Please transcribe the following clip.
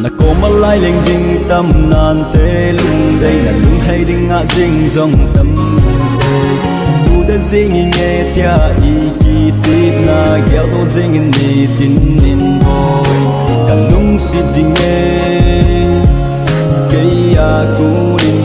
na ko malai leng ding tam nan te lung dei na lung hay ding ngã ding dòng tâm. Tu da ding nghe tia i ki ti na gel do ding ni tin nin boy cả lung si ding nghe, cây ya ku rin